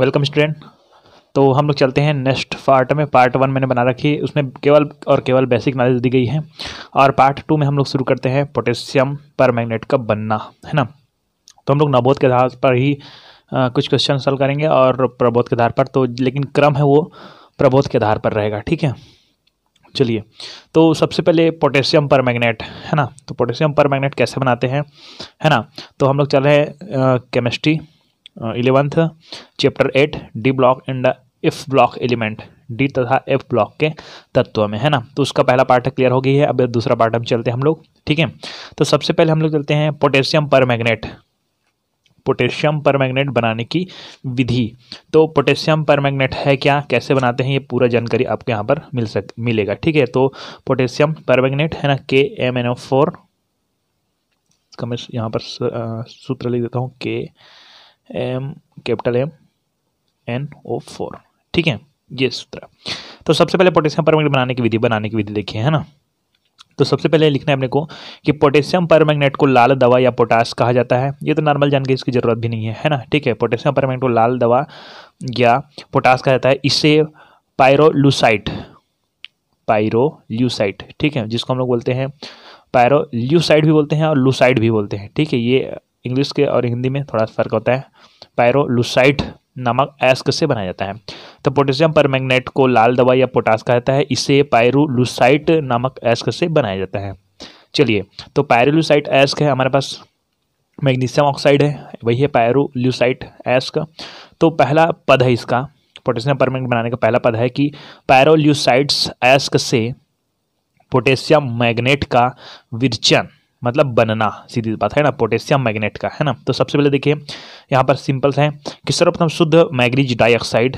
Welcome student. तो हम लोग चलते हैं नेक्स्ट पार्ट में। पार्ट वन मैंने बना रखी है। उसमें केवल और केवल बेसिक नॉलेज दी गई है। और पार्ट टू में हम लोग शुरू करते हैं पोटेशियम पर मैग्नेट का बनना है ना? तो हम लोग नवोध के आधार पर ही आ, कुछ क्वेश्चन सॉल्व करेंगे और प्रबोध के आधार पर। तो लेकिन क्रम है वो प्रबोध के आधार पर रहेगा ठीक है? चलिए। तो सबसे पहले पोटेशियम पर मैग्नेट है ना? तो पोटेशियम पर मैग्नेट कैसे बनाते हैं है ना? तो हम लोग चल रहे हैं chemistry eleventh, chapter eight, D block and F block element, D तथा एफ़ ब्लॉक के तत्व में, है ना? तो उसका पहला पार्ट क्लियर हो गई है, अब दूसरा पार्ट हम चलते हैं हम लोग, ठीक है? तो सबसे पहले हम लोग चलते हैं पोटेशियम पर मैग्नेट पोटेशियम पर मैग्नेट बनाने की विधि। तो पोटेशियम पर मैग्नेट है क्या? कैसे बनाते हैं? ये पूरा जानकारी आपको यहाँ पर मिल सक, मिलेगा, ठीक है? तो पोटेशियम पर मैग्नेट है ना के एम एन ओ फोर इसका मैं यहाँ पर सूत्र लिख देता हूँ K M capital M N O four ठीक है? ये सूत्र। तो सबसे पहले पोटेशियम परमैग्नेट बनाने की विधि, बनाने की विधि देखिए, है ना? तो सबसे पहले लिखना है अपने को कि पोटेशियम परमैग्नेट को लाल दवा या पोटास कहा जाता है। ये तो नॉर्मल जान के इसकी ज़रूरत भी नहीं है है ना? ठीक है? पोटेशियम परमैग्नेट को लाल दवा या पोटास कहा जाता है। इसे पायरोलूसाइट पायरोल्यूसाइट ठीक है? जिसको हम लोग बोलते हैं पायरोल्यूसाइड भी बोलते हैं और लूसाइड भी बोलते हैं, ठीक है? ये इंग्लिश के और हिंदी में थोड़ा फ़र्क होता है। पायरोलुसाइट नामक एस्क से बनाया जाता है। तो पोटेशियम पर को लाल दवा या पोटास कहा जाता है। इसे पायरोलुसाइट नामक एस्क से बनाया जाता है। चलिए तो पायरोलुसाइट एस्क है हमारे पास। मैग्नीशियम ऑक्साइड है, वही है पायरोल्यूसाइट एस्क। तो पहला पद है इसका, पोटेशियम परमैग्नेट बनाने का पहला पद है कि पायरोल्यूसाइड्स एस्क से पोटेशियम मैग्नेट का विरचन मतलब बनना, सीधी बात है ना, पोटेशियम मैग्नेट का, है ना? तो सबसे पहले देखिए, यहाँ पर सिंपल्स हैं, कि सर्वप्रथम शुद्ध मैग्नीज डाइऑक्साइड,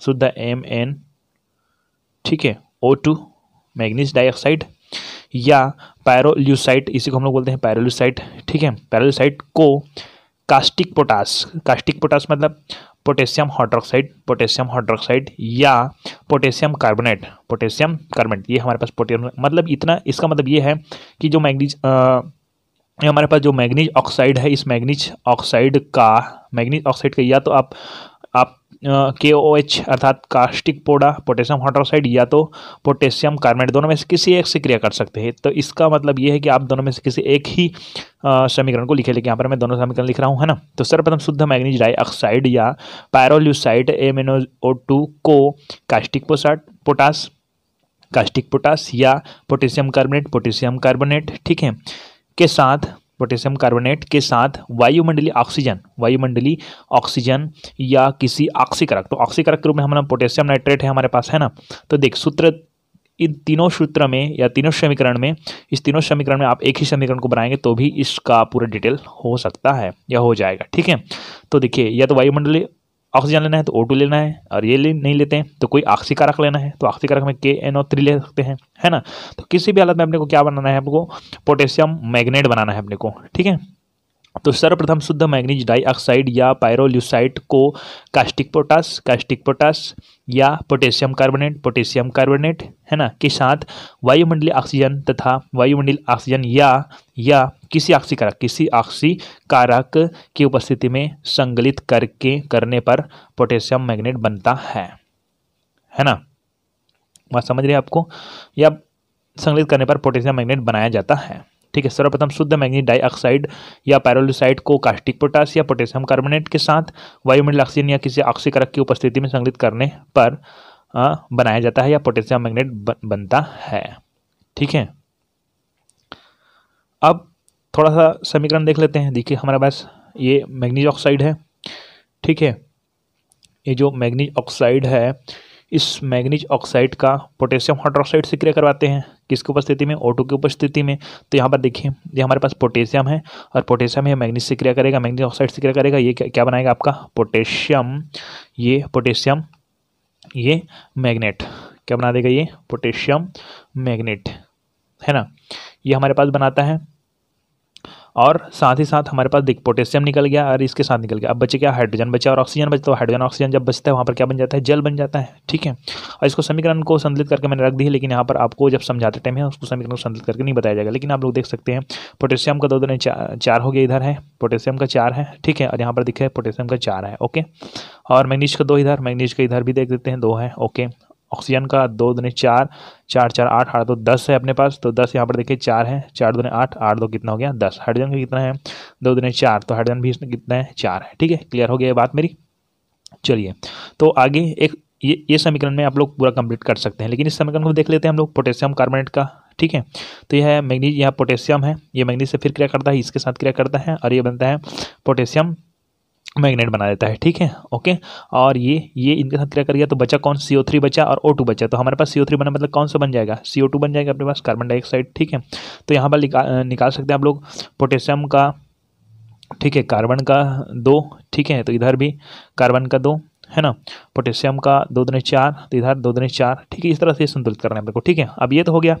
शुद्ध एम एन ठीक है ओ टू मैग्नीज डाइऑक्साइड, या पैरोल्यूसाइट, इसी को हम लोग बोलते हैं पैरोल्यूसाइट, ठीक है? पैरोल्यूसाइट को कास्टिक पोटास कास्टिक पोटास मतलब पोटेशियम हाइड्रोक्साइड पोटेशियम हाइड्रोक्साइड या पोटेशियम कार्बोनेट पोटेशियम कार्बोनेट ये हमारे पास पोटेशियम मतलब इतना, इसका मतलब ये है कि जो मैग्नीज हमारे पास जो मैग्नीज ऑक्साइड है, इस मैग्नीज ऑक्साइड का, मैग्नीज ऑक्साइड का या तो आप आप के ओ एच अर्थात कास्टिक पोडा, पोटेशियम हाइड्रोक्साइड या तो पोटेशियम कार्बोनेट दोनों में से किसी एक से क्रिया कर सकते हैं। तो इसका मतलब ये है कि आप दोनों में से किसी एक ही समीकरण को लिखे लेकिन यहाँ पर मैं दोनों समीकरण लिख रहा हूँ, है ना? तो सर्वप्रथम शुद्ध मैग्नीज डाइऑक्साइड या पैरोल्यूसाइड एमिनो ओ टू को कास्टिक पोसाट, पोटास, कास्टिक पोटास या पोटेशियम कार्बोनेट पोटेशियम कार्बोनेट, ठीक है? के साथ पोटेशियम कार्बोनेट के साथ वायुमंडलीय ऑक्सीजन वायुमंडलीय ऑक्सीजन या किसी ऑक्सीकारक तो ऑक्सीकारक के रूप में हमारा पोटेशियम नाइट्रेट है हमारे पास, है ना? तो देख, सूत्र इन तीनों सूत्र में या तीनों समीकरण में, इस तीनों समीकरण में आप एक ही समीकरण को बनाएँगे तो भी इसका पूरा डिटेल हो सकता है या हो जाएगा, ठीक है? तो देखिए, या तो वायुमंडलीय ऑक्सीजन लेना है तो ओ लेना है और ये ले, नहीं लेते हैं तो कोई ऑक्सीकारक लेना है तो ऑक्सीकारक में के एन ओ थ्री ले सकते हैं है ना? तो किसी भी हालत में अपने को क्या बनाना है आपको पोटेशियम मैग्नेट बनाना है अपने को ठीक है? तो सर्वप्रथम शुद्ध मैग्नीज डाइऑक्साइड या पायरोल्यूसाइट को कास्टिक पोटास कास्टिक पोटास या पोटेशियम कार्बोनेट पोटेशियम कार्बोनेट, है ना, के साथ वायुमंडलीय ऑक्सीजन तथा वायुमंडलीय ऑक्सीजन या या किसी ऑक्सीकारक किसी ऑक्सीकारक की उपस्थिति में संगलित करके, करने पर पोटेशियम मैग्नेट बनता है। है ना? बात समझ रहे हैं आपको? या संगलित करने पर पोटेशियम मैग्नेट बनाया जाता है। ठीक है, सर्वप्रथम शुद्ध मैग्नीज डाइऑक्साइड या पैरोलिसाइड को कास्टिक पोटास या पोटेशियम कार्बोनेट के साथ वायुमंडल ऑक्सीजन या किसी ऑक्सीकारक की उपस्थिति में संग्रहित करने पर बनाया जाता है या पोटेशियम मैग्नेट बनता है। ठीक है? अब थोड़ा सा समीकरण देख लेते हैं। देखिए, हमारे पास ये मैग्नीज ऑक्साइड है। ठीक है? ये जो मैग्नीज ऑक्साइड है इस मैग्नीज ऑक्साइड का पोटेशियम हाइड्रोक्साइड से क्रिया करवाते हैं। किसकी उपस्थिति में? ओटो की उपस्थिति में। तो यहाँ पर देखिए, ये हमारे पास पोटेशियम है और पोटेशियम ये मैग्नीज से क्रिया करेगा, मैग्नीज ऑक्साइड से क्रिया करेगा। ये क्या बनाएगा आपका? पोटेशियम। ये पोटेशियम, ये मैग्नेट। क्या बना देगा ये? Potassium manganate. है ना? ये हमारे पास बनाता है और साथ ही साथ हमारे पास देख पोटेशियम निकल गया और इसके साथ निकल गया। अब बचे क्या? हाइड्रोजन बचा और ऑक्सीजन बचे। तो हाइड्रोजन ऑक्सीजन जब बचता है, वहाँ पर क्या बन जाता है? जल बन जाता है। ठीक है? और इसको समीकरण को संतुलित करके मैंने रख दी है, लेकिन यहाँ पर आपको जब समझाते टाइम है, उसको समीकरण को संतुलित करके नहीं बताया जाएगा। लेकिन आप लोग देख सकते हैं पोटेशियम का दो दिन चार हो गया इधर है। पोटेशियम का चार है। ठीक है? और यहाँ पर दिखे पोटेशियम का चार है। ओके और मैग्नीज का दो इधर मैग्नीज का इधर भी देख देते हैं, दो है। ओके ऑक्सीजन का दो दुने चार चार चार, आठ आठ, दो, दस है अपने पास तो दस यहाँ पर देखिए चार है, चार दुने आठ आठ, दो कितना हो गया, दस। हाइड्रोजन का कितना है? दो दुने चार तो हाइड्रोजन भी इसमें कितना है? चार है, ठीक है? क्लियर हो गया बात मेरी? चलिए तो आगे एक ये ये समीकरण में आप लोग पूरा कंप्लीट कर सकते हैं, लेकिन इस समीकरण को देख लेते हैं हम लोग पोटेशियम कार्बोनेट का, ठीक है? तो यह है मैग्नीज यहाँ पोटेशियम है, ये मैग्नीज से फिर क्रिया करता है, इसके साथ क्रिया करता है, और ये बनता है पोटेशियम मैग्नेट बना देता है, ठीक है? ओके? और ये ये इनके साथ क्रिया कर गया तो बचा कौन? सी ओ थ्री बचा और ओ टू बचा। तो हमारे पास सी ओ थ्री बना मतलब कौन सा बन जाएगा? सी ओ टू बन जाएगा अपने पास कार्बन डाइऑक्साइड ठीक है? तो यहाँ पर निकाल सकते हैं आप लोग। पोटेशियम का, ठीक है कार्बन का दो, ठीक है? तो इधर भी कार्बन का दो है ना? पोटेशियम का दो दिन चार इधर दो दिन चार, ठीक है, इस तरह से संतुलित करना है मेरे को ठीक है, अब ये तो हो गया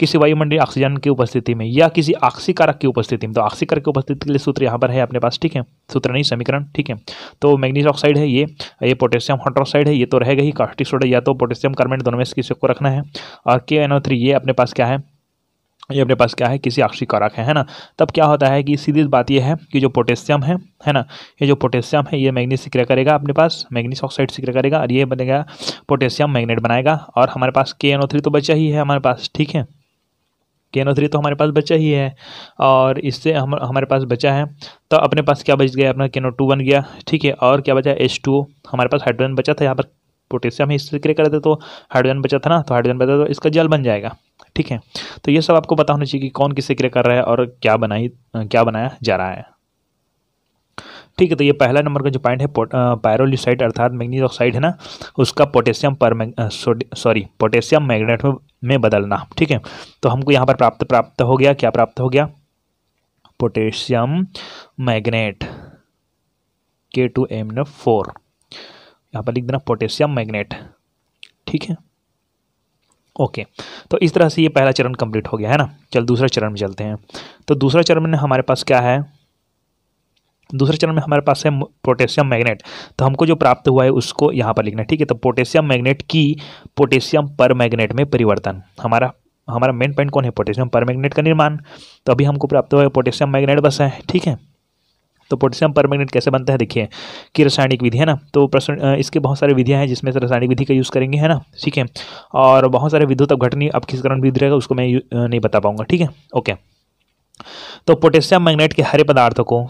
किसी वायुमंडलीय ऑक्सीजन की उपस्थिति में या किसी ऑक्सीकारक की उपस्थिति में। तो ऑक्सीकारक की उपस्थिति के लिए सूत्र यहाँ पर है अपने पास, ठीक है? सूत्र नहीं, समीकरण, ठीक है? तो मैग्नीज ऑक्साइड है ये ये पोटेशियम हाइड्रोक्साइड है, ये तो रहेगा ही, कास्टिक सोडा या तो पोटेशियम कार्बोनेट दोनों में से किसी को रखना है। और के ये अपने पास क्या है? ये अपने पास क्या है? किसी अक्षी कारक है है ना? तब क्या होता है कि सीधी बात ये है कि जो पोटेशियम है है ना? ये जो पोटेशियम है, ये मैग्नीज सिक्रिया करेगा अपने पास मैग्नीस ऑक्साइड सिक्रिया करेगा और ये बनेगा पोटेशियम मैग्नेट बनाएगा। और हमारे पास के तो बचा ही है हमारे पास, ठीक है? के एन ओ थ्री तो हमारे पास बचा ही है और इससे हम, हमारे पास बचा है। तो अपने पास क्या बच गया? अपना के एन ओ टू बन गया, ठीक है? और क्या बचा? एच टू हमारे पास हाइड्रोजन बचा था, यहाँ पर पोटेशियम इससे क्रिया करते तो हाइड्रोजन बचा था ना? तो हाइड्रोजन बचा तो इसका जल बन जाएगा। ठीक है? तो ये सब आपको पता होना चाहिए कि कौन किससे क्रिया कर रहा है और क्या बनाई क्या बनाया जा रहा है। ठीक है तो ये पहला नंबर का जो पॉइंट है पायरोलिसाइड अर्थात मैग्नीज ऑक्साइड है ना उसका पोटेशियम पर सॉरी पोटेशियम मैग्नेट में, में बदलना ठीक है? तो हमको यहाँ पर प्राप्त प्राप्त हो गया क्या प्राप्त हो गया? Potassium magnet K two M four यहाँ पर लिख देना पोटेशियम मैग्नेट ठीक है? ओके तो इस तरह से ये पहला चरण कंप्लीट हो गया, है ना? चल, दूसरे चरण में चलते हैं। तो दूसरा चरण में हमारे पास क्या है? दूसरे चरण में हमारे पास है पोटेशियम मैग्नेट। तो हमको जो प्राप्त हुआ है उसको यहाँ पर लिखना है, ठीक है? तो पोटेशियम मैग्नेट की पोटेशियम पर मैग्नेट में परिवर्तन। हमारा हमारा मेन पॉइंट कौन है? पोटेशियम पर मैग्नेट का निर्माण। तो अभी हमको प्राप्त हुआ है पोटेशियम मैग्नेट बस है, ठीक है? तो पोटेशियम परमैग्नेट कैसे बनता है देखिए, कि रासायनिक विधि, है ना? तो प्रश्न इसके बहुत सारे विधियाँ हैं जिसमें से रासायनिक विधि का यूज़ करेंगे, है ना? ठीक है? और बहुत सारे विद्युत अपघटनी अब किस कारण विधि रहेगा उसको मैं नहीं बता पाऊँगा, ठीक है? ओके। तो पोटेशियम मैग्नेट के हरे पदार्थों को,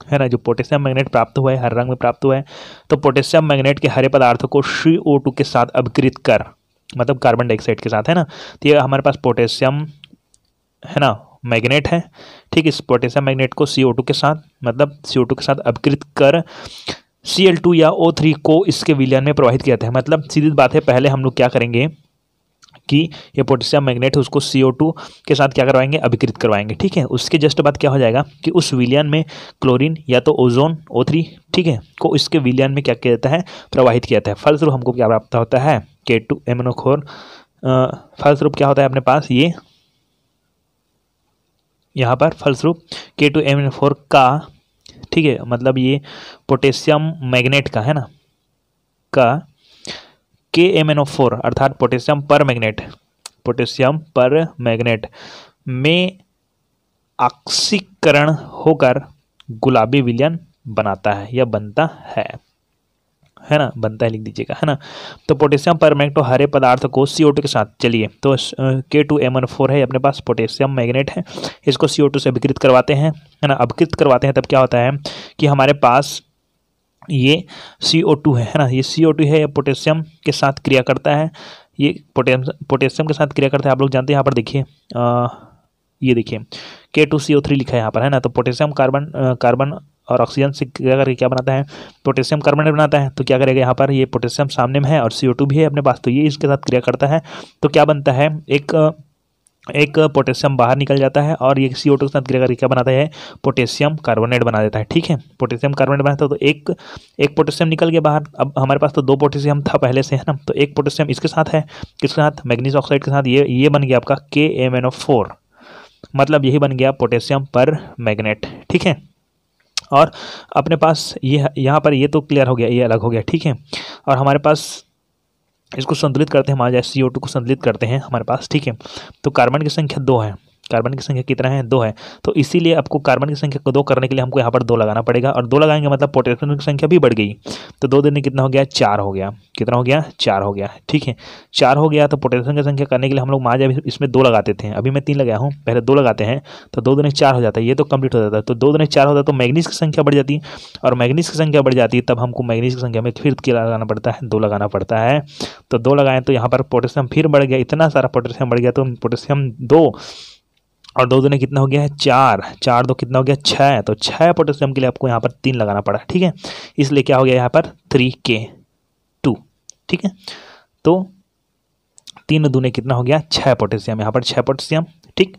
है ना, जो पोटेशियम मैग्नेट प्राप्त हुआ है, हर रंग में प्राप्त हुआ है तो पोटेशियम मैग्नेट के हरे पदार्थों को सी ओ टू के साथ अपकृत कर मतलब कार्बन डाइऑक्साइड के साथ, है ना? तो ये हमारे पास पोटेशियम, है ना? मैग्नेट है। ठीक इस पोटेशियम मैग्नेट को सी के साथ मतलब सी के साथ अपकृत कर सी या ओ को इसके विलयन में प्रवाहित किया जाता है। मतलब सीधी बात है, पहले हम लोग क्या करेंगे कि ये पोटेशियम मैग्नेट है उसको सी के साथ क्या करवाएँगे? अभिकृत करवाएँगे। ठीक है, उसके जस्ट बाद क्या हो जाएगा कि उस विलियन में क्लोरीन या तो ओजोन ओ ठीक है, को इसके विलियन में क्या किया जाता है? प्रवाहित किया जाता है। फलस्वरूप हमको क्या प्राप्त होता है? के टू एमनोखोर फलस्वरूप क्या होता है अपने पास? ये यहाँ पर फलस्वरूप के टू एम फोर का, ठीक है मतलब ये पोटेशियम मैग्नेट का, है ना, का K M N O four अर्थात potassium permanganate, potassium permanganate में ऑक्सीकरण होकर गुलाबी विलयन बनाता है या बनता है। है ना? बनता है, लिख दीजिएगा, है ना? तो पोटेशियम परमैग्नेटो हरे पदार्थ को सी के साथ, चलिए। तो के टू एम वन फोर है अपने पास पोटेशियम मैग्नेट है। इसको सी से अभिकृत करवाते हैं, है ना? अभिकृत करवाते हैं, तब क्या होता है कि हमारे पास ये सी ओ टू है ना? ये सी ओ टू है पोटेशियम के साथ क्रिया करता है। ये पोटेशियम पोटेशियम के साथ क्रिया करता है, आप लोग जानते हैं, यहाँ पर देखिए ये देखिए K two C O three लिखा है यहाँ पर, है ना? तो पोटेशियम कार्बन कार्बन और ऑक्सीजन से क्या करके क्या बनाता है? पोटेशियम कार्बोनेट बनाता है। तो क्या करेगा यहाँ पर? ये पोटेशियम सामने में है और सी भी है अपने पास। तो ये इसके साथ क्रिया करता है। तो क्या बनता है? एक एक पोटेशियम बाहर निकल जाता है और ये सी ओ टू के साथ क्रिया करके क्या बनाता है? पोटेशियम कार्बोनेट बना देता है। ठीक है? पोटेशियम कार्बोनेट बनाता है तो एक एक पोटेशियम निकल गया बाहर। अब हमारे पास तो दो पोटेशियम था पहले से, है ना? तो एक पोटेशियम इसके साथ है। किसके साथ? मैग्नीज ऑक्साइड के साथ। ये ये बन गया आपका के एम एन ओ फोर मतलब यही बन गया पोटेशियम पर ठीक है? और अपने पास ये यहाँ पर ये तो क्लियर हो गया, ये अलग हो गया, ठीक है? और हमारे पास इसको संतुलित करते हैं हमारे सी ओ टू को संतुलित करते हैं हमारे पास, ठीक है? तो कार्बन की संख्या दो है। कार्बन की संख्या कितना है? दो है। तो इसीलिए आपको कार्बन की संख्या को दो करने के लिए हमको यहाँ पर दो लगाना पड़ेगा और दो लगाएँगे मतलब पोटेशियम की संख्या भी बढ़ गई। तो दो दिन कितना हो गया? चार हो गया। कितना हो गया? चार हो गया। ठीक है। चार हो गया तो पोटेशियम की संख्या करने के लिए हम लोग माँ जब इसमें दो लगाते थे। अभी मैं तीन लगाया हूँ। पहले दो लगाते हैं तो दो दिन चार हो जाता है। ये तो कंप्लीट हो जाता है। तो दो दिन चार हो जाता है तो मैग्नीस की संख्या बढ़ जाती और मैग्नीस की संख्या बढ़ जाती है तब हमको मैग्नीस की संख्या में फिर लगाना पड़ता है। दो लगाना पड़ता है। तो दो लगाएँ तो यहाँ पर पोटेशियम फिर बढ़ गया। इतना सारा पोटेशियम बढ़ गया तो पोटेशियम दो। और दो दुने कितना हो गया है? चार। चार दो कितना हो गया? छः तो छः पोटेशियम के लिए आपको यहाँ पर तीन लगाना पड़ा, ठीक है? इसलिए क्या हो गया यहाँ पर? थ्री के टू, ठीक है? तो तीन दुने कितना हो गया? छः पोटेशियम। यहाँ पर छः पोटेशियम, ठीक?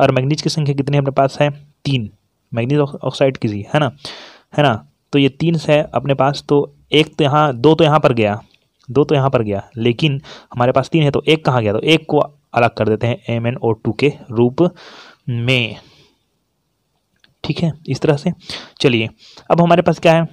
और मैग्नीज की संख्या कितनी अपने पास है? तीन। मैग्नीज ऑक्साइड की है ना? है ना? तो ये तीन है अपने पास तो एक तो यहाँ दो तो यहाँ पर गया। दो तो यहाँ पर गया। लेकिन हमारे पास तीन है तो एक कहाँ गया? तो एक को अलग कर देते हैं एम एन ओ टू के रूप में। ठीक है, इस तरह से। चलिए, अब हमारे पास क्या है?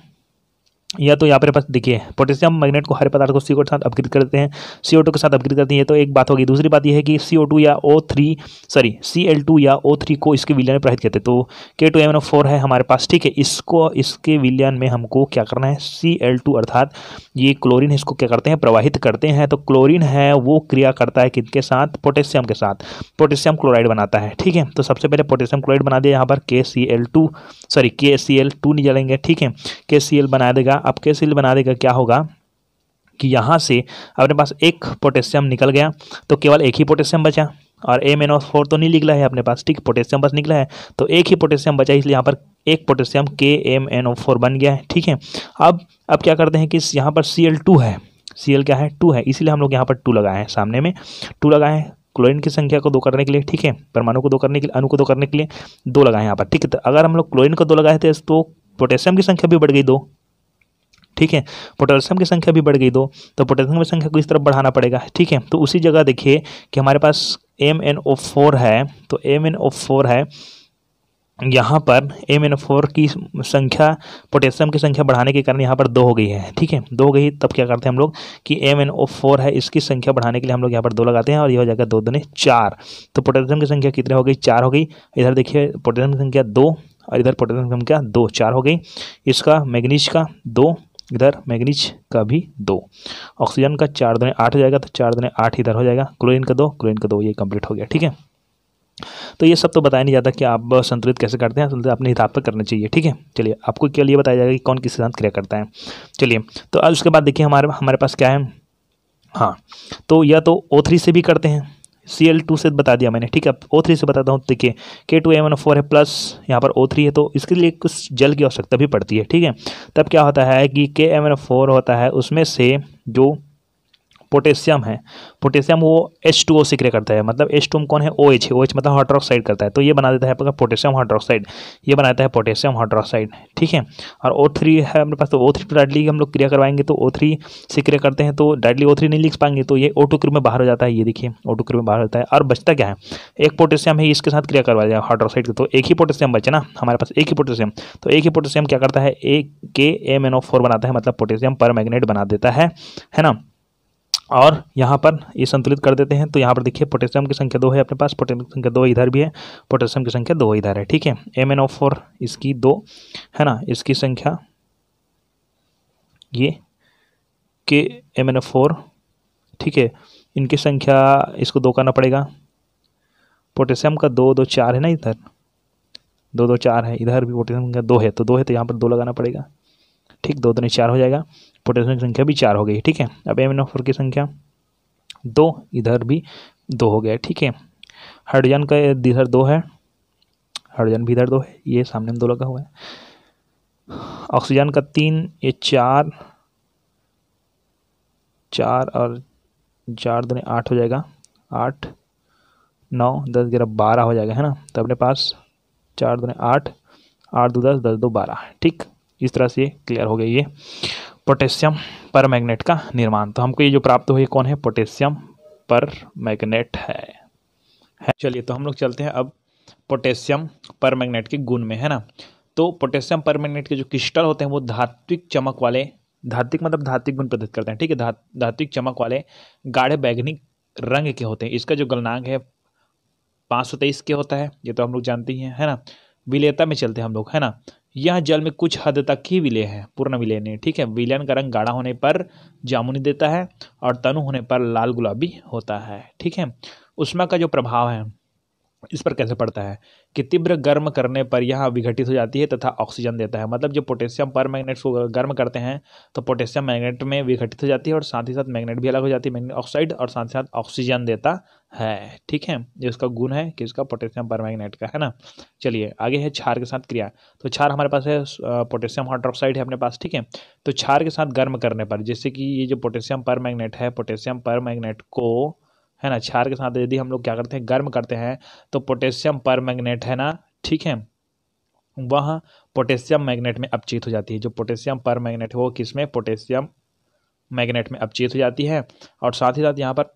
या तो यहाँ पर पास देखिए, पोटेशियम मैग्नेट को हरे पदार्थ को सीओ के साथ अपग्रेड करते हैं सीओ टू के साथ अपग्रेड करते हैं, ये तो एक बात होगी। दूसरी बात यह है कि सीओ टू या O three sorry C L two या ओ थ्री को इसके विलियन में प्रहित करते हैं। तो के टू एम फोर है हमारे पास, ठीक है? इसको, इसके विलियन में हमको क्या करना है? सी एल टू अर्थात ये क्लोरीन इसको क्या करते हैं? प्रवाहित करते हैं। तो क्लोरीन है, वो क्रिया करता है किनके साथ? पोटेशियम के साथ। पोटेशियम क्लोराइड बनाता है, ठीक है? तो सबसे पहले पोटेशियम क्लोराइड बना दिया यहाँ पर के सी एल टू सॉरी के सी एल टू नहीं जलेंगे ठीक है? के सी एल बना देगा अब के सील बना देगा, क्या होगा? कि यहाँ से अपने पास एक पोटेशियम निकल गया तो केवल एक ही पोटेशियम बचा, और एम एन फोर तो नहीं निकला है अपने पास, ठीक? पोटेशियम बस निकला है तो एक ही पोटेशियम बचा, इसलिए यहाँ पर एक पोटेशियम के एम एन ओ फोर बन गया है, ठीक है? अब अब क्या करते हैं कि यहाँ पर सी एल टू है सी एल क्या है? टू है, इसीलिए हम लोग यहाँ पर टू लगाए हैं, सामने में टू लगाए हैं क्लोरीन की संख्या को दो करने के लिए, ठीक है? परमाणु को दो करने के लिए, अणु को दो करने के लिए दो लगाए यहाँ पर, ठीक है? तो अगर हम लोग क्लोरीन को दो लगाए थे तो पोटेशियम की संख्या भी बढ़ गई दो ठीक है? पोटेशियम की संख्या भी बढ़ गई दो तो पोटेशियम की संख्या को इस तरफ़ बढ़ाना पड़ेगा, ठीक है? तो उसी जगह देखिए कि हमारे पास एम एन ओ फोर है तो एम एन ओ फोर है। यहाँ पर एम एन फोर की संख्या, पोटेशियम की संख्या बढ़ाने के कारण यहाँ पर दो हो गई है, ठीक है? दो हो गई, तब क्या करते हैं हम लोग कि एम एन ओ फोर है, इसकी संख्या बढ़ाने के लिए हम लोग यहाँ पर दो लगाते हैं और यह हो जाएगा दो दुने चार। तो पोटेशियम की संख्या कितनी हो गई? चार हो गई। इधर देखिए, पोटेशियम की संख्या दो और इधर पोटेशियम की संख्या दो, चार हो गई। इसका मैग्नीज का दो इधर मैग्नीज का भी दो। ऑक्सीजन का चार दुने आठ हो जाएगा तो चार दुने आठ इधर हो जाएगा। क्लोरीन का दो, क्लोरीन का दो, ये कंप्लीट हो गया, ठीक है? तो ये सब तो बताया नहीं जाता कि आप संतुलित कैसे करते हैं, संतुलित अपने हिसाब पर करना चाहिए, ठीक है? चलिए, आपको क्या लिए बताया जाएगा कि कौन किस सिद्धांत क्रिया करता है? चलिए तो अब उसके बाद देखिए हमारे हमारे पास क्या है? हाँ तो या तो ओ थ्री से भी करते हैं सी एल टू से बता दिया मैंने, ठीक है? ओ थ्री से बताता हूँ, देखिए K two M N four है प्लस यहाँ पर ओ थ्री है तो इसके लिए कुछ जल की आवश्यकता भी पड़ती है, ठीक है? तब क्या होता है कि के एम एन फोर होता है, उसमें से जो पोटेशियम है। पोटेशियम वो एच टू ओ सिक्रे करता है मतलब एच टू कौन है? ओ एच ओ एच मतलब हाइड्रोक्साइड करता है। तो ये बना देता है आपका पोटेशियम हाइड्रोक्साइड ये बनाता है पोटेशियम हाइड्रोक्साइड ठीक है? और ओ थ्री है अपने पास तो ओ थ्री डायरेक्टली हम लोग क्रिया करवाएँगे तो ओ थ्री सिक्रे करते हैं तो डायरेक्टली ओ थ्री नहीं लिख पाएँगे तो ये ओ टू में बाहर हो जाता है। ये देखिए ओ टू में बाहर होता है। और बचता क्या है? एक पोटेशियम है, इसके साथ क्रिया करवा जाए हाइड्रोक्साइड तो एक ही पोटेशियम बचे ना? हमारे पास एक ही पोटेशियम तो एक ही पोटेशियम क्या करता है? एक के एम एन ओ फोर बनाता है मतलब पोटेशियम पर मैग्नेट बना देता है है ना? और यहाँ पर ये संतुलित कर देते हैं। तो यहाँ पर देखिए, पोटेशियम की संख्या दो है अपने पास, पोटेशियम की संख्या दो इधर भी है, पोटेशियम की संख्या दो इधर है, ठीक है? एम एन ओ फोर इसकी दो, है ना? इसकी संख्या ये के एम एन ओ फोर ठीक है? इनकी संख्या इसको दो करना पड़ेगा। पोटेशियम का दो दो, चार है ना इधर? दो दो, चार है, इधर भी पोटेशियम का दो है तो दो है तो यहाँ पर दो लगाना पड़ेगा। ठीक, दो दो नहीं चार हो जाएगा। पोटेशियम की संख्या भी चार हो गई, ठीक है? अब एम फोर की संख्या दो, इधर भी दो हो गया, ठीक है? हाइड्रोजन का इधर दो है, हाइड्रोजन भी इधर दो है, ये सामने में दो लगा हुआ है। ऑक्सीजन का तीन, ये चार चार और चार दिन आठ हो जाएगा, आठ, नौ, दस, ग्यारह, बारह हो जाएगा, है ना? तो अपने पास चार दिन आठ आठ दो दस दस दो बारह ठीक? इस तरह से क्लियर हो गई ये। पोटेशियम पर मैग्नेट का निर्माण। तो हमको ये जो प्राप्त हुई कौन है? पोटेशियम पर मैग्नेट है, है। चलिए तो हम लोग चलते हैं अब पोटेशियम परमैग्नेट के गुण में है ना? तो पोटेशियम परमैग्नेट के जो क्रिस्टल होते हैं वो धात्विक चमक वाले धात्विक मतलब धात्विक गुण प्रदर्शित करते हैं ठीक है? धा धात्विक चमक वाले गाढ़े बैगनी रंग के होते हैं। इसका जो गलनांक है पाँच सौ तेईस के होता है। ये तो हम लोग जानते ही हैं है ना? विलेता में चलते हैं हम लोग है ना? यह जल में कुछ हद तक ही विलय है, पूर्ण विलय नहीं, ठीक है? विलयन का रंग गाढ़ा होने पर जामुनी देता है और तनु होने पर लाल गुलाबी होता है, ठीक है? उष्मा का जो प्रभाव है इस पर कैसे पड़ता है। कि तीव्र गर्म करने पर यह विघटित हो जाती है तथा ऑक्सीजन देता है। मतलब जो पोटेशियम पर मैग्नेट्स को गर्म करते हैं तो पोटेशियम मैग्नेट में विघटित हो जाती है और साथ ही साथ मैग्नेट भी अलग हो जाती है। मैग्नेट ऑक्साइड और साथ ही साथ ऑक्सीजन देता है। ठीक है? ये उसका गुण है कि इसका पोटेशियम पर मैग्नेट का, है ना? चलिए, आगे है क्षार के साथ क्रिया। तो क्षार हमारे पास है पोटेशियम हाइड्रोक्साइड है अपने पास। ठीक है? तो क्षार के साथ गर्म करने पर, जैसे कि ये जो पोटेशियम पर मैग्नेट है, पोटेशियम पर मैग्नेट को है ना, क्षार के साथ यदि हम लोग क्या करते हैं, गर्म करते हैं तो पोटेशियम पर मैग्नेट है ना, ठीक है? वह पोटेशियम मैग्नेट में अपचित हो जाती है। जो पोटेशियम पर मैग्नेट है, वो किसमें? पोटेशियम मैग्नेट में अपचित हो जाती है। और साथ ही साथ यहाँ पर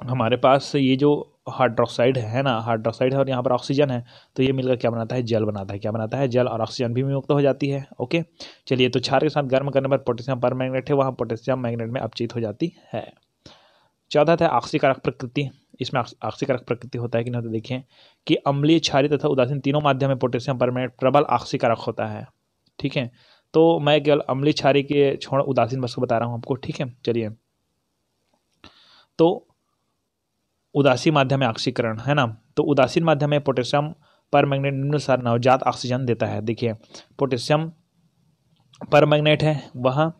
हमारे पास ये जो हाइड्रोक्साइड है ना हाइड्रोक्साइड है और यहाँ पर ऑक्सीजन है तो ये मिलकर क्या बनाता है? जल बनाता है। क्या बनाता है? जल और ऑक्सीजन भी मुक्त हो जाती है ओके चलिए तो क्षार के साथ गर्म करने पर पोटेशियम पर मैग्नेट है, वहाँ पोटेशियम मैग्नेट में अपचित हो जाती है। चौथा था ऑक्सीकारक प्रकृति। इसमें ऑक्सीकारक प्रकृति होता है कि नहीं होता देखिए कि अम्लीय क्षारी तथा उदासीन तीनों माध्यम में पोटेशियम परमानेंट प्रबल ऑक्सीकारक होता है। ठीक है? तो मैं केवल अम्लीय क्षारी के छोड़ उदासीन बस को बता रहा हूँ आपको। ठीक है? चलिए। तो उदासी माध्यम में ऑक्सीकरण है ना? तो उदासीन माध्यम में पोटेशियम पर मैग्नेट निम्नानुसार नवजात ऑक्सीजन देता है। देखिए, पोटेशियम पर मैग्नेट है, वह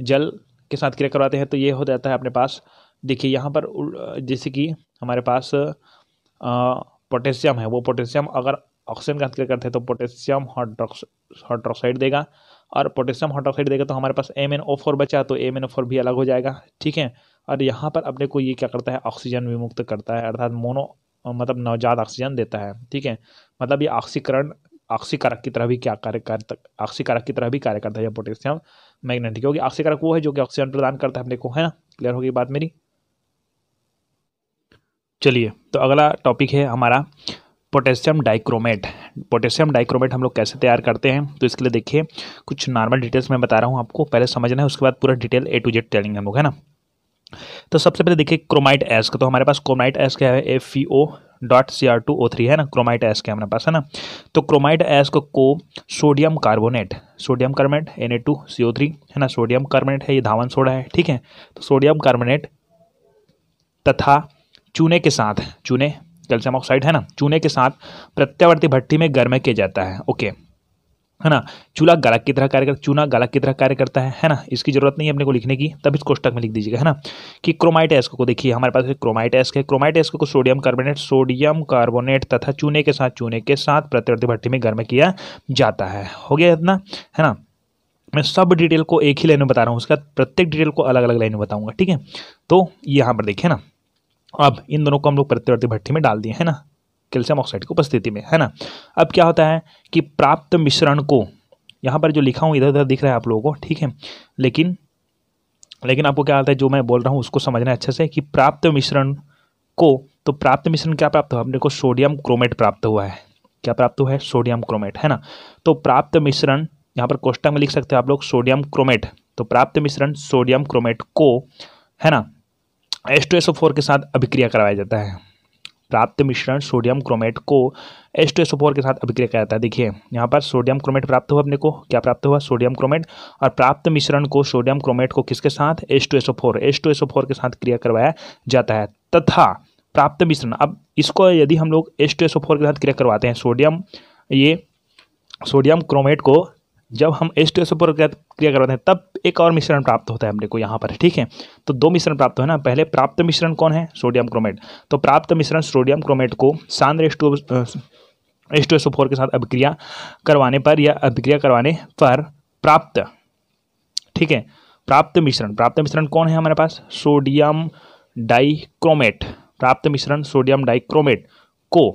जल के साथ क्रिया करवाते हैं तो ये हो जाता है अपने पास देखिए, यहाँ पर जैसे कि हमारे पास पोटेशियम है, वो पोटेशियम अगर ऑक्सीजन का क्रिया करते हैं तो पोटेशियम हाइड्रोक्साइड देगा और पोटेशियम हाइड्रोक्साइड देगा तो हमारे पास एम एन ओ फोर बचा तो एम एन ओ फोर भी अलग हो जाएगा, ठीक है? और यहाँ पर अपने को ये क्या करता है? ऑक्सीजन विमुक्त करता है, अर्थात मोनो मतलब नवजात ऑक्सीजन देता है, ठीक है? मतलब ये ऑक्सीकरण, ऑक्सीकारक की तरह भी क्या कार्य करता, ऑक्सीकारक की तरह भी कार्य करता है पोटेशियम मैग्नेटिक, क्योंकि ऑक्सीकारक वो है जो कि ऑक्सीजन प्रदान करता है अपने को, है ना? क्लियर होगी बात मेरी? चलिए तो अगला टॉपिक है हमारा पोटेशियम डाइक्रोमेट पोटेशियम डाइक्रोमेट हम लोग कैसे तैयार करते हैं? तो इसके लिए देखिए, कुछ नॉर्मल डिटेल्स मैं बता रहा हूँ आपको, पहले समझना है, उसके बाद पूरा detail A to Z telling हम लोग, है ना? तो सबसे पहले देखिए क्रोमाइट एस का तो हमारे पास क्रोमाइट एस क्या है? F E O dot C R two O three है ना? क्रोमाइट एस क्या हमारे पास, है ना? तो क्रोमाइट एस को को sodium carbonate sodium carbonate N A two C O three है ना? सोडियम कार्बोनेट है, ये धावन सोडा है, ठीक है? तो सोडियम कार्बोनेट तथा चूने के साथ, चूने, कैल्शियम ऑक्साइड है ना? चूने के साथ प्रत्यावर्ती भट्टी में गर्म किया जाता है, ओके। है ना? चूल्हा गलक की तरह कार्य करता चूना गलक की तरह कार्य करता है है ना? इसकी ज़रूरत नहीं है अपने को लिखने की तब इस कोष्टक में लिख दीजिएगा, है ना? कि क्रोमाइट एस्क को देखिए, हमारे पास क्रोमाइट एस्क है क्रोमाइट एस्क को सोडियम कार्बोनेट सोडियम कार्बोनेट तथा चूने के साथ, चूने के साथ प्रत्यावर्ती भट्टी में गर्म किया जाता है। हो गया इतना, है ना? मैं सब डिटेल को एक ही लाइन में बता रहा हूँ, उसका प्रत्येक डिटेल को अलग अलग लाइन में बताऊँगा, ठीक है? तो यहाँ पर देखिए ना अब इन दोनों को हम लोग प्रतिवर्ती भट्टी में डाल दिए, है ना? कैल्शियम ऑक्साइड की उपस्थिति में, है ना? अब क्या होता है कि प्राप्त मिश्रण को, यहाँ पर जो लिखा हूँ इधर उधर दिख रहा है आप लोगों को, ठीक है? लेकिन लेकिन आपको क्या आता है, जो मैं बोल रहा हूँ, उसको समझना अच्छे से कि प्राप्त मिश्रण को तो प्राप्त मिश्रण क्या प्राप्त हुआ? अपने को सोडियम क्रोमेट प्राप्त हुआ है। क्या प्राप्त हुआ है? सोडियम क्रोमेट, है ना? तो प्राप्त मिश्रण, यहाँ पर कोष्टक में लिख सकते हैं आप लोग, सोडियम क्रोमेट। तो प्राप्त मिश्रण सोडियम क्रोमेट को, है ना? S two S O four के साथ अभिक्रिया करवाया जाता है। प्राप्त मिश्रण सोडियम क्रोमेट को S two S O four के साथ अभिक्रिया कराया जाता है। देखिए, यहाँ पर सोडियम क्रोमेट प्राप्त हुआ अपने को। क्या प्राप्त हुआ? Sodium chromate. और प्राप्त मिश्रण को, सोडियम क्रोमेट को किसके साथ? S two S O four S two S O four के साथ क्रिया करवाया जाता है। तथा प्राप्त मिश्रण। अब इसको यदि हम लोग S two S O four के साथ क्रिया करवाते हैं, सोडियम, ये सोडियम क्रोमेट को जब हम एस टू एस पर क्रिया करवाते हैं, तब एक और मिश्रण प्राप्त होता है अपने को यहाँ पर, ठीक है? तो दो मिश्रण प्राप्त है ना? पहले प्राप्त मिश्रण कौन है? सोडियम क्रोमेट तो प्राप्त मिश्रण सोडियम क्रोमेट को सांद्र S two two S four के साथ अभिक्रिया करवाने पर या अभिक्रिया करवाने पर प्राप्त, ठीक है? प्राप्त मिश्रण. प्राप्त मिश्रण कौन है हमारे पास? सोडियम डाइक्रोमेट प्राप्त मिश्रण सोडियम डाइक्रोमेट को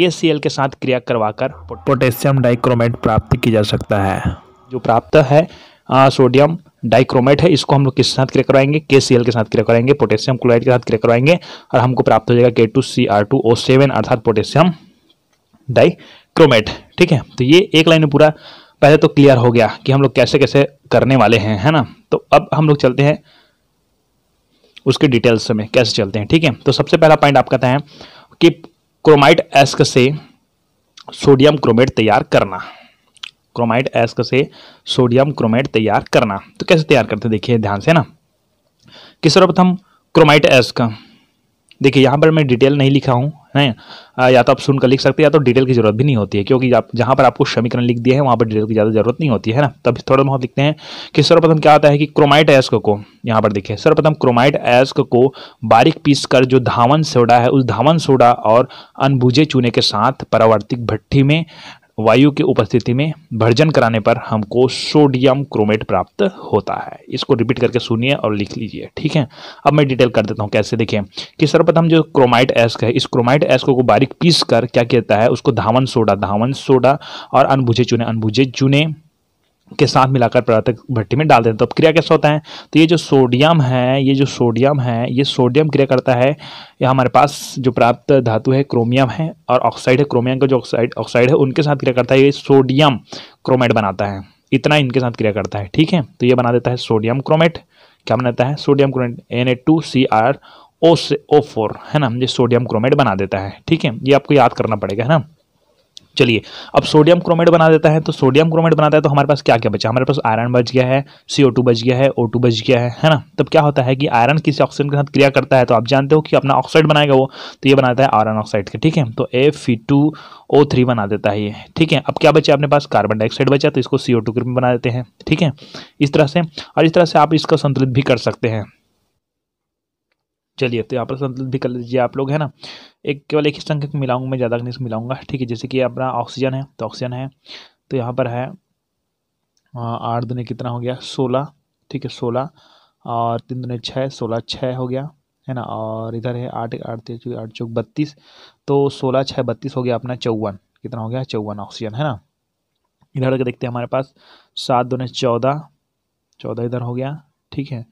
के के साथ क्रिया करवाकर पोटेशियम डाइक्रोमेट प्राप्त की जा सकता है। जो प्राप्त है आ, सोडियम डाइक्रोमेट है इसको हम लोग किस साथ क्रिया करवाएँगे? के के साथ क्रिया कराएँगे पोटेशियम क्लोराइड के साथ क्रिया करवाएँगे और हमको प्राप्त हो जाएगा K two C R two O seven अर्थात पोटेशियम डाइक्रोमेट। ठीक है? तो ये एक लाइन में पूरा पहले तो क्लियर हो गया कि हम लोग कैसे कैसे करने वाले हैं है ना? तो अब हम लोग चलते हैं उसके डिटेल्स में कैसे चलते हैं ठीक है? तो सबसे पहला पॉइंट आप कहते हैं कि क्रोमाइट एस्क से सोडियम क्रोमेट तैयार करना। क्रोमाइट एस्क से सोडियम क्रोमेट तैयार करना। तो कैसे तैयार करते देखिए, ध्यान से ना। कि सर्वप्रथम क्रोमाइट एस्क देखिए, यहाँ पर मैं डिटेल नहीं लिखा हूँ, है? या तो आप सुनकर लिख सकते हैं, या तो डिटेल की ज़रूरत भी नहीं होती है, क्योंकि आप, जहाँ पर आपको समीकरण लिख दिए हैं, वहाँ पर डिटेल की ज़्यादा ज़रूरत नहीं होती, है ना? तब थोड़ा बहुत लिखते हैं कि सर्वप्रथम क्या होता है कि क्रोमाइट एस्क को, यहाँ पर देखिए, सर्वप्रथम क्रोमाइट एस्क को बारीक पीस कर जो धावन सोडा है, उस धावन सोडा और अनबुझे चूने के साथ परावर्तिक भट्टी में वायु की उपस्थिति में भर्जन कराने पर हमको सोडियम क्रोमेट प्राप्त होता है। इसको रिपीट करके सुनिए और लिख लीजिए, ठीक है? अब मैं डिटेल कर देता हूँ कैसे देखें कि सर्वप्रथम जो क्रोमाइट एस्क है, इस क्रोमाइट एस्क को बारीक पीस कर क्या कहता है? उसको धावन सोडा धावन सोडा और अनभुझे चुने अनभुझे चुने। के साथ मिलाकर पदार्थ भट्टी में डाल देते हैं। तो अब क्रिया कैसा होता है? तो ये जो सोडियम है, ये जो सोडियम है, ये सोडियम क्रिया करता है। या हमारे पास जो प्राप्त धातु है, क्रोमियम है और ऑक्साइड है। क्रोमियम का जो ऑक्साइड ऑक्साइड है, उनके साथ क्रिया करता है। ये सोडियम क्रोमेट बनाता है। इतना इनके साथ क्रिया करता है, ठीक है? तो ये बना देता है सोडियम क्रोमेट। क्या बनाता है? Sodium chromate N A two C R O से ओ फोर है ना? ये सोडियम क्रोमेट बना देता है, ठीक है? ये आपको याद करना पड़ेगा, है ना? चलिए, अब सोडियम क्रोमेट बना देता है तो सोडियम क्रोमेट बनाता है तो हमारे पास क्या क्या बचा? हमारे पास आयरन बच गया है सी बच गया है ओ बच गया है है ना? तब क्या होता है कि आयरन किसी ऑक्सीजन के साथ क्रिया करता है तो आप जानते हो कि अपना ऑक्साइड बनाएगा वो तो ये बनाता है आयरन ऑक्साइड का, ठीक है? तो टू ओ थ्री बना देता है ये, ठीक है? अब क्या बचा अपने पास? कार्बन डाइऑक्साइड बचा तो इसको सी ओ टू बना देते हैं, ठीक है? इस तरह से, और इस तरह से आप इसका संतुलित भी कर सकते हैं। चलिए तो यहाँ पर संतुलित भी कर लीजिए आप लोग, है ना? एक केवल एक ही संख्यक मिलाऊँगा, मैं ज़्यादा नहीं मिलाऊँगा। ठीक है, जैसे कि अपना ऑक्सीजन है तो ऑक्सीजन है तो यहाँ पर है आठ दुने कितना हो गया? सोलह। ठीक है, सोलह। और तीन दुने छः सोलह छः हो गया, है ना? और इधर है आठ आठ आठ चौक बत्तीस। तो सोलह छः बत्तीस हो गया अपना चौवन। कितना हो गया? चौवन ऑक्सीजन है ना? इधर के देखते हैं हमारे पास, सात दुने चौदह चौदह इधर हो गया, ठीक है?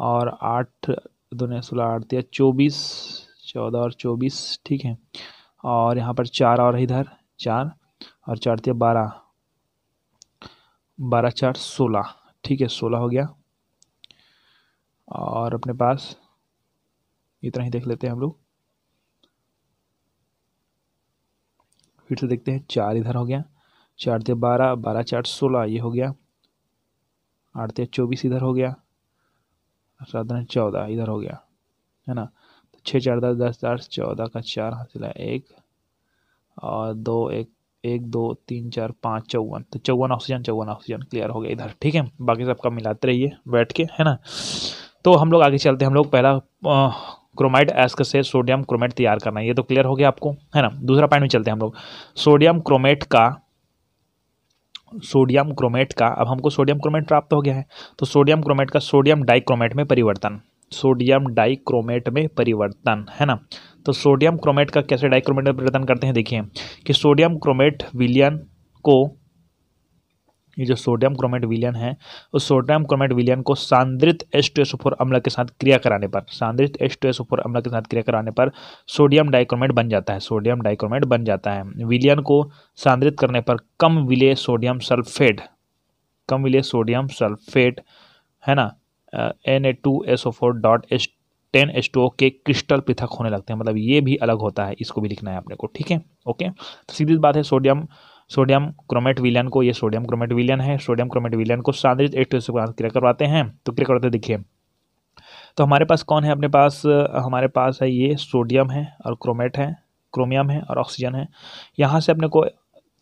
और आठ दुनिया सोलह, आठ चौबीस चौदह और चौबीस, ठीक है? और यहाँ पर चार और इधर, चार और चार थे बारह। बारह, चार, सोलह, ठीक है? सोलह हो गया। और अपने पास इतना ही देख लेते हैं हम लोग। फिर से देखते हैं, चार इधर हो गया। चार थे बारह बारह, चार, सोलह, ये हो गया। आठ थे चौबीस इधर हो गया। सात चौदह इधर हो गया, है ना? तो छः चार दस दस, चार, चौदह का चार हासिल है, एक, और दो, एक एक, दो, तीन, चार, पाँच, चौवन। तो चौवन ऑक्सीजन चौवन ऑक्सीजन क्लियर हो गया इधर, ठीक है? बाकी सबका मिलाते रहिए, बैठ के, है ना? तो हम लोग आगे चलते हैं। हम लोग पहला क्रोमाइड एस्क से सोडियम क्रोमेट तैयार करना है। ये तो क्लियर हो गया आपको, है ना? दूसरा पॉइंट में चलते हैं हम लोग। सोडियम क्रोमेट का, सोडियम क्रोमेट का, अब हमको सोडियम क्रोमेट प्राप्त हो गया है। तो सोडियम क्रोमेट का सोडियम डाइक्रोमेट में परिवर्तन। सोडियम डाइक्रोमेट में परिवर्तन, है ना? तो सोडियम क्रोमेट का कैसे डाइक्रोमेट में परिवर्तन करते हैं? देखिए, कि सोडियम क्रोमेट विलियन को, ये जो सोडियम क्रोमेट विलियन है, उस सोडियम क्रोमेट विलियन को सांद्रित एच टू एस फोर अम्ल के साथ क्रिया कराने पर, सांद्रित एच टू एस फोर अम्ल के साथ क्रिया कराने पर सोडियम डाइक्रोमेट बन जाता है, सोडियम डाइक्रोमेट बन जाता है। विलियन को सांद्रित करने पर कम विलय सोडियम सल्फेट, कम विलय सोडियम सल्फेट, है ना? N A two S O four dot H ten H two O के क्रिस्टल पृथक होने लगते हैं। मतलब ये भी अलग होता है, इसको भी लिखना है अपने को, ठीक है? ओके तो सीधी बात है सोडियम सोडियम क्रोमेट विलियन को, ये सोडियम क्रोमेट विलियन है सोडियम क्रोमेट विलियन को सांद्रित एट से क्रिया करवाते हैं। तो क्रिया करवाते देखिए। तो हमारे पास कौन है? अपने पास, हमारे पास है, ये सोडियम है और क्रोमेट है क्रोमियम है और ऑक्सीजन है। यहाँ से अपने को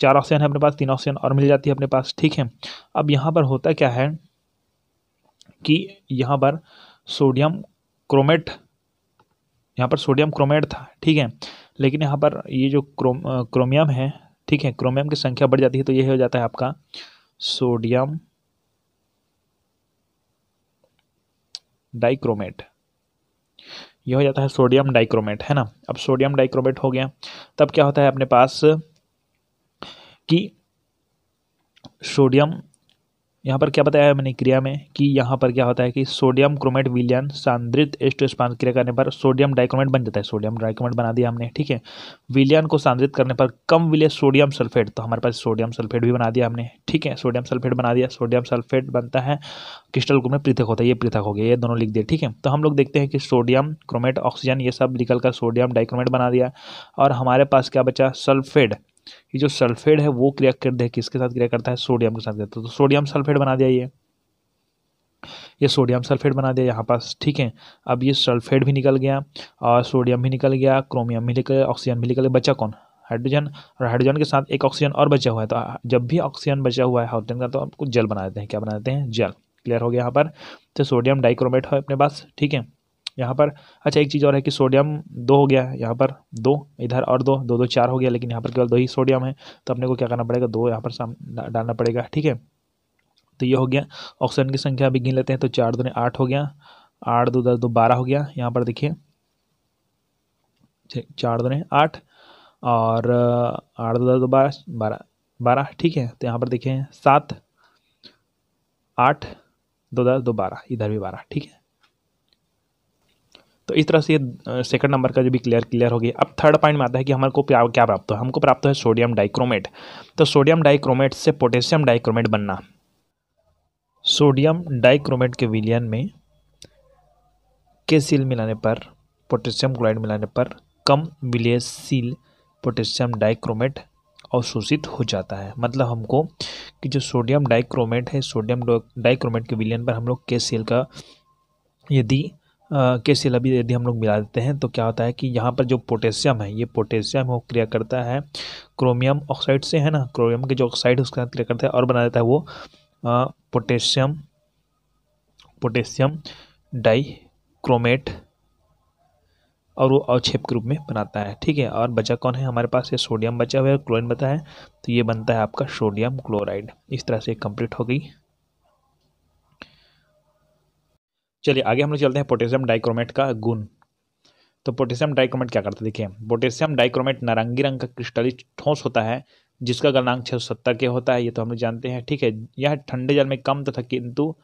चार ऑक्सीजन है अपने पास, तीन ऑक्सीजन और मिल जाती है अपने पास, ठीक है? अब यहाँ पर होता क्या है? कि यहाँ पर सोडियम क्रोमेट, यहाँ पर सोडियम क्रोमेट था, ठीक है? लेकिन यहाँ पर ये जो क्रोम क्रोमियम है, ठीक है? क्रोमियम की संख्या बढ़ जाती है तो ये हो जाता है आपका सोडियम डाइक्रोमेट। यह हो जाता है सोडियम डाइक्रोमेट, है ना? अब सोडियम डाइक्रोमेट हो गया। तब क्या होता है अपने पास कि सोडियम यहाँ पर क्या बताया मैंने क्रिया में कि यहाँ पर क्या होता है कि सोडियम क्रोमेट विलियन सांद्रित एस्टोस्पान क्रिया करने पर सोडियम डाइक्रोमेट बन जाता है। सोडियम डाइक्रोमेट बना दिया हमने, ठीक है? विलियन को सांद्रित करने पर कम विले सोडियम सल्फेट तो हमारे पास सोडियम सल्फेट भी बना दिया हमने, ठीक है? सोडियम सल्फेट बना दिया। सोडियम सल्फेट बनता है क्रिस्टल ग्रुप में पृथक होता है, ये पृथक हो गया, ये दोनों लिख दिए, ठीक है? तो हम लोग देखते हैं कि सोडियम, क्रोमेट, ऑक्सीजन, ये सब निकल कर सोडियम डाइक्रोमेट बना दिया। और हमारे पास क्या बचा? सल्फेट। ये जो सल्फेट है वो क्रिया करते हैं किसके साथ क्रिया करता है? सोडियम के साथ करता है। तो सोडियम सल्फेट बना दिया ये। ये सोडियम सल्फेट बना दिया यहाँ पास, ठीक है? अब ये सल्फेट भी निकल गया, और सोडियम भी निकल गया, क्रोमियम भी निकल ऑक्सीजन भी निकल गया। बचा कौन? हाइड्रोजन, और हाइड्रोजन के साथ एक ऑक्सीजन और बचा हुआ है। तो जब भी ऑक्सीजन बचा हुआ है हाइड्रोजन का तो आपको जल बना देते हैं। क्या बना देते हैं? जल। क्लियर हो गया यहाँ पर। तो सोडियम डाइक्रोमेट है अपने पास, ठीक है? यहाँ पर अच्छा एक चीज़ और है कि सोडियम दो हो गया यहाँ पर, दो इधर और दो दो दो, चार हो गया, लेकिन यहाँ पर केवल दो ही सोडियम है तो अपने को क्या करना पड़ेगा? दो यहाँ पर साम डालना पड़ेगा, ठीक है? तो ये हो गया, ऑक्सीजन की संख्या अभी गिन लेते हैं तो चार दो ने आठ हो गया, आठ दो दस दो बारह हो गया, यहाँ पर देखिए चार दो ने आठ, और आठ दो दस दो बारह बारह बारह, ठीक है तो यहाँ पर देखें सात, आठ, दो दस दो बारह, इधर भी बारह, ठीक है? तो इस तरह से ये सेकंड नंबर का जो भी क्लियर क्लियर हो गया। अब थर्ड पॉइंट में आता है कि हमारे को क्या प्राप्त हो हमको प्राप्त है सोडियम डाइक्रोमेट तो सोडियम डाइक्रोमेट से पोटेशियम डाइक्रोमेट बनना। सोडियम डाइक्रोमेट के विलियन में के सील मिलाने पर पोटेशियम क्लोराइड मिलाने पर कम विलयशील पोटेशियम डाइक्रोमेट अवशोषित हो जाता है। मतलब हमको कि जो सोडियम डाइक्रोमेट है सोडियम डाइक्रोमेट के विलियन पर हम लोग के सील का यदि के सिलबी यदि हम लोग मिला देते हैं तो क्या होता है कि यहाँ पर जो पोटेशियम है, ये पोटेशियम वो क्रिया करता है क्रोमियम ऑक्साइड से, है ना? क्रोमियम के जो ऑक्साइड उसके साथ क्रिया करता है और बना देता है वो पोटेशियम पोटेशियम डाई क्रोमेट और वो अवक्षेप के रूप में बनाता है, ठीक है? और बचा कौन है हमारे पास? ये सोडियम बचा हुआ है, क्लोरीन बचा है तो ये बनता है आपका सोडियम क्लोराइड। इस तरह से कंप्लीट हो गई चलिए, आगे हम लोग चलते हैं पोटेशियम डाइक्रोमेट का गुण। तो पोटेशियम डाइक्रोमेट क्या करता है? देखिए, पोटेशियम डाइक्रोमेट नारंगी रंग का क्रिस्टलिक ठोस होता है, जिसका गलनांक छः सौ सत्तर के होता है, ये तो हम लोग जानते हैं, ठीक है? यह ठंडे जल में कम तथा किंतु,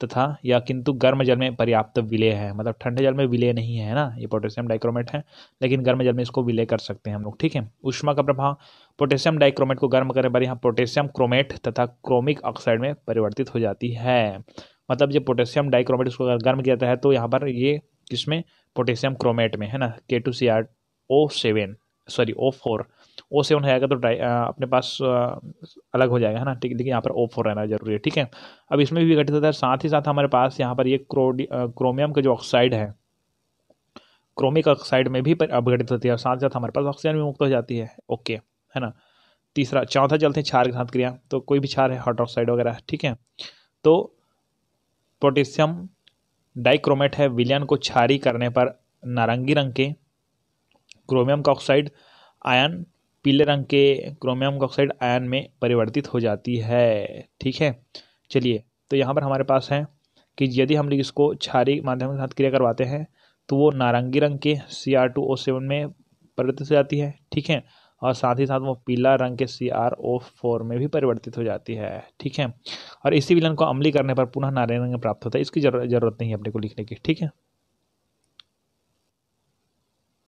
तथा या किंतु गर्म जल में पर्याप्त विलय है। मतलब ठंडे जल में विलय नहीं है ना, ये पोटेशियम डाइक्रोमेट है, लेकिन गर्म जल में इसको विलय कर सकते हैं हम लोग, ठीक है? उष्मा का प्रभाव, पोटेशियम डाइक्रोमेट को गर्म करने पर यहाँ पोटेशियम क्रोमेट तथा क्रोमिक ऑक्साइड में परिवर्तित हो जाती है। मतलब जब पोटेशियम डाइक्रोमेट इसको अगर गर्म किया जाता है तो यहाँ पर ये किसमें पोटेशियम क्रोमेट में है ना K two C R O seven sorry O four O seven आएगा तो डाई अपने पास अलग हो जाएगा, है ना? ठीक है लेकिन यहाँ पर ओ फोर रहना ज़रूरी है, ठीक है? अब इसमें भी घटित होता है, साथ ही साथ हमारे पास यहाँ पर ये क्रोडी क्रोमियम का जो ऑक्साइड है, क्रोमिक ऑक्साइड में भी अपघटित होती है और साथ साथ हमारे पास ऑक्सीजन भी मुक्त हो जाती है। ओके है ना? तीसरा, चौथा चलते हैं क्षार के साथ क्रिया तो कोई भी क्षार है हॉट ऑक्साइड वगैरह, ठीक है? तो पोटेशियम डाइक्रोमेट है। विलियन को क्षारी करने पर नारंगी रंग के क्रोमियम का ऑक्साइड आयन, पीले रंग के क्रोमियम का ऑक्साइड आयन में परिवर्तित हो जाती है। ठीक है? चलिए तो यहाँ पर हमारे पास है कि यदि हम लोग इसको क्षारी माध्यम के साथ क्रिया करवाते हैं तो वो नारंगी रंग के C R two O seven में परिवर्तित हो जाती है। ठीक है? और साथ ही साथ वो पीला रंग के सी आर ओ फोर में भी परिवर्तित हो जाती है, ठीक है? और इसी विलन को अमली करने पर पुनः नारायण रंग प्राप्त होता है, इसकी ज़रूरत नहीं है अपने को लिखने की, ठीक है?